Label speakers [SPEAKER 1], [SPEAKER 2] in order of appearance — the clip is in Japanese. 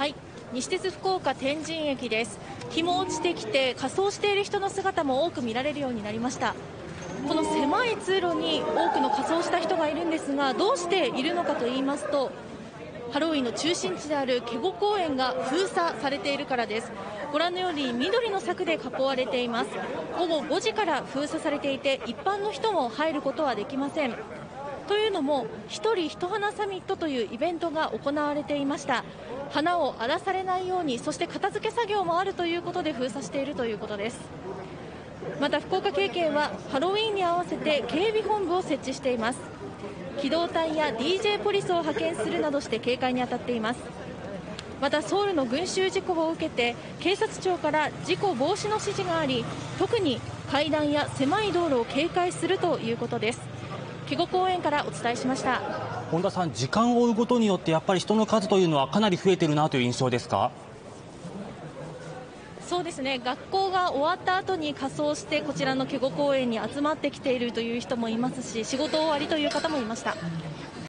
[SPEAKER 1] はい。西鉄福岡天神駅です。日も落ちてきて仮装している人の姿も多く見られるようになりました。この狭い通路に多くの仮装した人がいるんですがどうしているのかと言いますとハロウィンの中心地である警固公園が封鎖されているからです。ご覧のように緑の柵で囲われています。午後5時から封鎖されていて一般の人も入ることはできません。というのも一人一花サミットというイベントが行われていました。花を荒らされないようにそして片付け作業もあるということで封鎖しているということです。また福岡県警はハロウィンに合わせて警備本部を設置しています。機動隊や DJ ポリスを派遣するなどして警戒に当たっています。またソウルの群衆事故を受けて警察庁から事故防止の指示があり特に階段や狭い道路を警戒するということです。警護公園からお伝えしました。
[SPEAKER 2] 本田さん時間を追うことによってやっぱり人の数というのはかなり増えているなという印象ですか？
[SPEAKER 1] そうですね。学校が終わった後に仮装してこちらの警護公園に集まってきているという人もいますし仕事終わりという方もいました